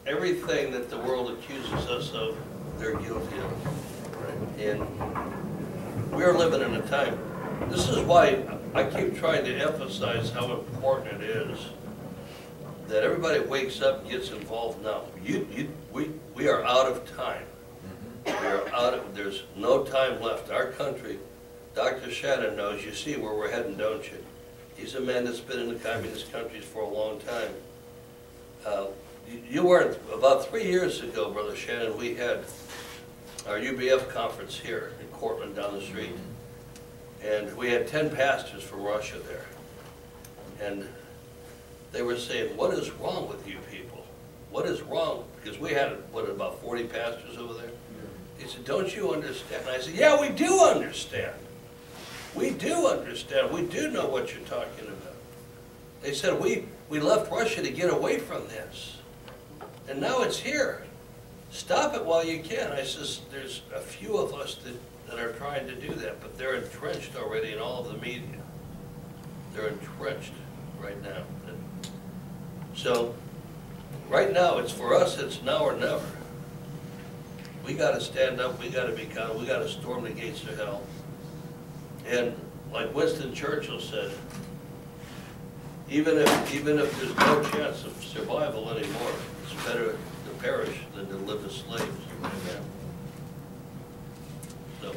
Everything that the world accuses us of, they're guilty of. And we're living in a time, this is why I keep trying to emphasize how important it is that everybody wakes up and gets involved now. You, you, we, we are out of time. We are out of, there's no time left. Our country, Dr. Shannon knows, you see where we're heading, don't you? He's a man that's been in the communist countries for a long time. Uh, you- You weren't, about three years ago, Brother Shannon, we had our UBF conference here in Cortland down the street. And we had ten pastors from Russia there. And they were saying, what is wrong with you people? What is wrong? Because we had, what, about forty pastors over there? He said, don't you understand? And I said, yeah, we do understand. We do understand. We do know what you're talking about. They said, we, we left Russia to get away from this. And now it's here. Stop it while you can. I says, there's a few of us that, that are trying to do that, but they're entrenched already in all of the media. They're entrenched right now. So, right now, it's for us, it's now or never. We gotta stand up, we gotta be kind, we gotta storm the gates of hell. And like Winston Churchill said, even if, even if there's no chance of survival anymore, it's better perish than to live as slaves. So,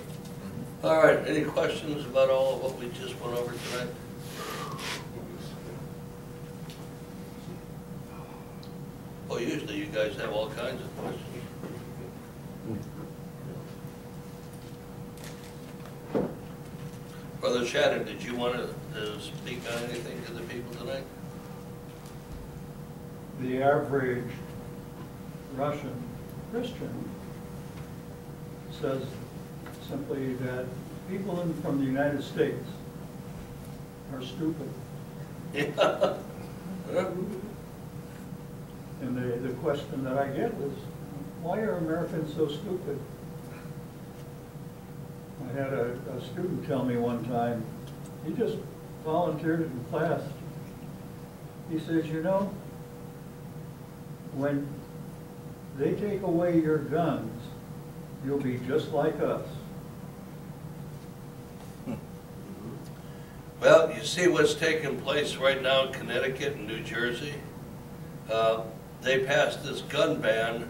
all right, any questions about all of what we just went over tonight? Well, usually you guys have all kinds of questions. Brother Shannon, did you want to speak on anything to the people tonight? the average Russian Christian says simply that people in, from the United States are stupid. Yeah. And the, the question that I get is, why are Americans so stupid? I had a, a student tell me one time, he just volunteered in class. He says, you know, when they take away your guns, you'll be just like us. Well, you see what's taking place right now in Connecticut and New Jersey? Uh, They passed this gun ban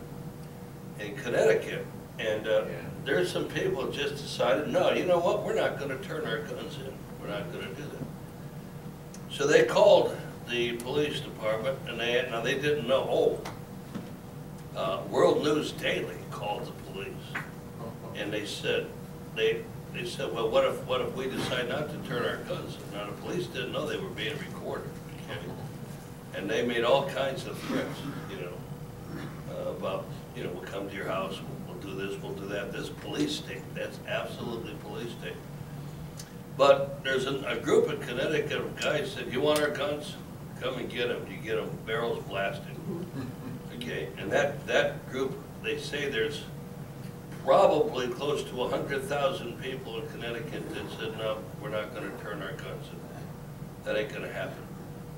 in Connecticut, and uh, Yeah. there's some people just decided, no, you know what, we're not gonna turn our guns in, we're not gonna do that. So they called the police department, and they, now they didn't know, oh, uh, World News Daily called the police. And they said, they, they said, well, what if, what if we decide not to turn our guns? in?" Now, the police didn't know they were being recorded, okay? And they made all kinds of threats, you know, uh, about, you know, we'll come to your house, we'll, we'll do this, we'll do that. This police state, that's absolutely police state. But there's a, a group in Connecticut of guys said, you want our guns? Come and get them. You get them barrels blasted. Okay, and that, that group, they say there's probably close to a hundred thousand people in Connecticut that said, no, we're not gonna turn our guns in. That ain't gonna happen.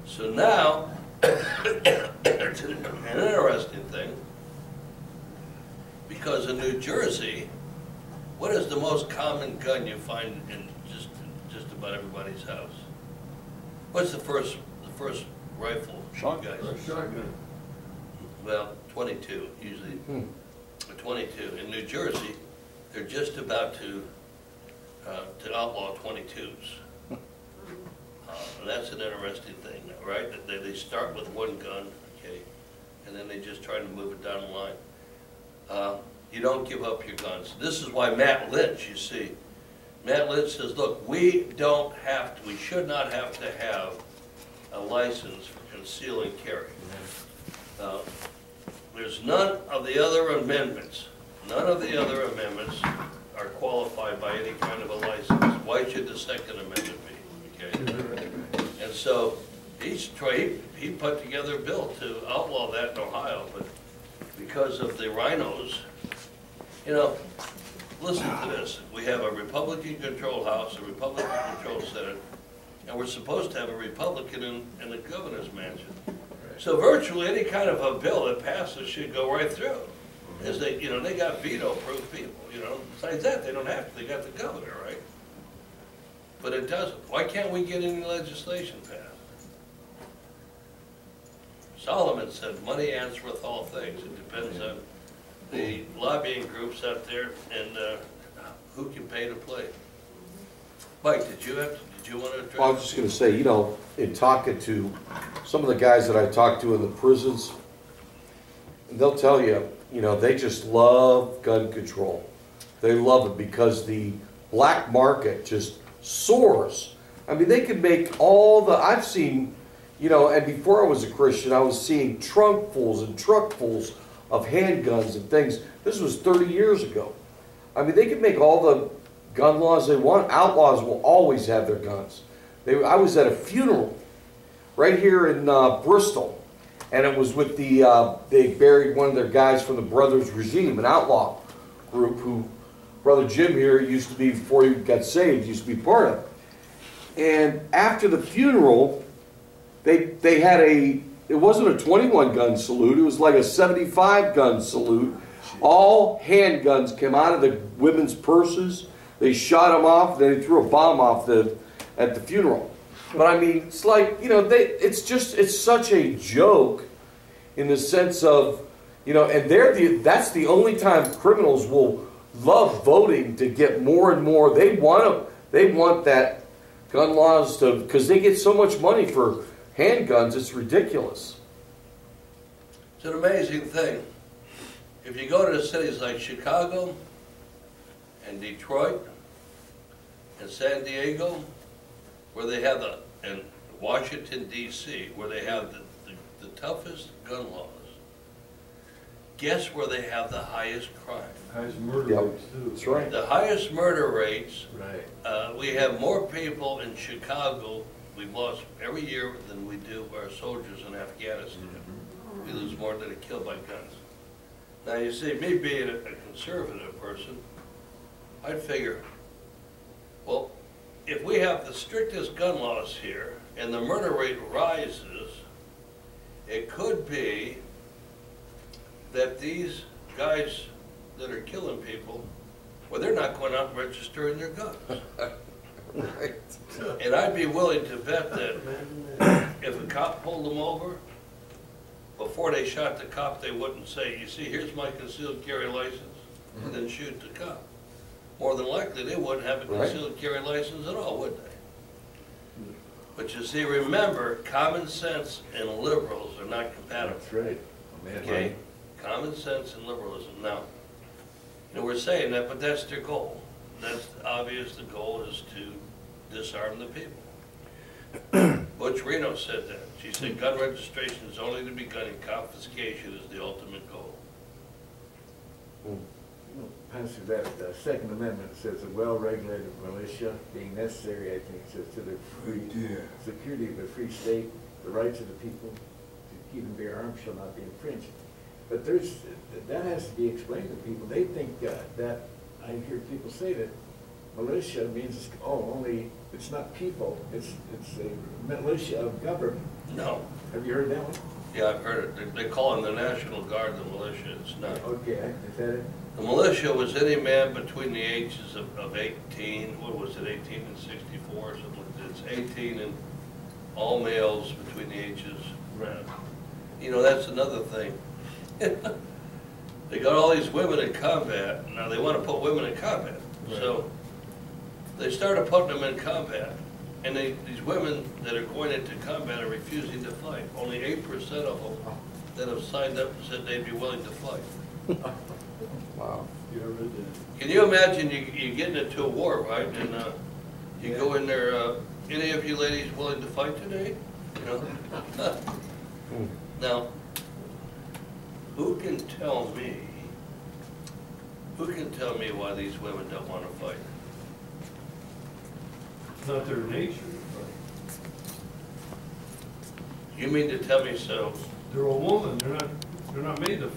So now, an interesting thing, because in New Jersey, what is the most common gun you find in just, just about everybody's house? What's the first, the first rifle, Shotgun. Shotgun. Well, twenty-two, usually, a twenty-two. In New Jersey, they're just about to, uh, to outlaw twenty-twos. Uh, that's an interesting thing, right? That They, they start with one gun, okay, and then they just try to move it down the line. Uh, you don't give up your guns. This is why Matt Lynch, you see, Matt Lynch says, look, we don't have to, we should not have to have a license for conceal and carry. Now, There's none of the other amendments, none of the other amendments are qualified by any kind of a license. Why should the Second Amendment be? Okay? And so, he's tried, he put together a bill to outlaw that in Ohio, but because of the RINOs, you know, listen to this, we have a Republican-controlled House, a Republican-controlled Senate, and we're supposed to have a Republican in, in the governor's mansion. So virtually any kind of a bill that passes should go right through. As they, you know, they got veto-proof people, you know, besides that, they don't have to, they got the governor, right? But it doesn't, why can't we get any legislation passed? Solomon said, money answereth all things, it depends on the lobbying groups out there and, uh, who can pay to play. Mike, did you have, did you want to address? Well, I was just gonna say, you know, in talking to some of the guys that I talk to in the prisons, they'll tell you, you know, they just love gun control. They love it because the black market just soars. I mean, they can make all the, I've seen, you know, and before I was a Christian, I was seeing trunkfuls and truckfuls of handguns and things. This was thirty years ago. I mean, they can make all the gun laws they want. Outlaws will always have their guns. They, I was at a funeral right here in uh, Bristol, and it was with the uh, they buried one of their guys from the Brothers Regime, an outlaw group who brother Jim here used to be before he got saved, used to be part of. And after the funeral, they they had a it wasn't a 21 gun salute, it was like a 75 gun salute. All handguns came out of the women's purses. They shot them off. Then they threw a bomb off the at the funeral. But I mean, it's like you know, they it's just it's such a joke in the sense of you know, and they're the that's the only time criminals will love voting to get more and more. They want to, they want that gun laws to because they get so much money for handguns. It's ridiculous. It's an amazing thing. If you go to cities like Chicago and Detroit and San Diego, where they have the, in Washington DC, where they have the, the, the toughest gun laws, guess where they have the highest crime? Highest murder Yep. rates too. That's right. The highest murder rates, Right. uh, we have more people in Chicago, we've lost every year than we do our soldiers in Afghanistan. We lose more than are killed by guns. Now, you see, me being a a conservative person, I'd figure, well, if we have the strictest gun laws here and the murder rate rises, it could be that these guys that are killing people, well, they're not going out and registering their guns. Right. And I'd be willing to bet that if a cop pulled them over, before they shot the cop, they wouldn't say, you see, here's my concealed carry license, and then shoot the cop. More than likely, they wouldn't have a Right. concealed carry license at all, would they? But you see, remember, common sense and liberals are not compatible. That's right. Okay, common sense and liberalism. Now, you know, we're saying that, but that's their goal. That's obvious, the goal is to disarm the people. Butch Reno said that. She said gun registration is only to be gun and confiscation is the ultimate goal. Hmm. Pastor, that uh, Second Amendment says a well-regulated militia being necessary, I think, says to the free security of the free state, the rights of the people to keep and bear arms shall not be infringed. But there's, that has to be explained to people. They think uh, that, I hear people say that militia means, oh, only, it's not people, it's, it's a militia of government. No, Have you heard that one? yeah, I've heard it. They they call them the National Guard, the militia. It's not. Okay, is that it? The militia was any man between the ages of, of eighteen, what was it, eighteen and sixty-four or something like that. It's eighteen and all males between the ages. You know, that's another thing. They got all these women in combat, now they wanna put women in combat. So, they started putting them in combat, and they, these women that are going into combat are refusing to fight. Only eight percent of them that have signed up said they'd be willing to fight. Wow. You ever did? Can you imagine you, you getting into a war, right, and, uh, you go in there, uh, any of you ladies willing to fight today? You know? Now, who can tell me, who can tell me why these women don't wanna fight? It's not their nature, You mean to tell me so? they're a woman, they're not, they're not made to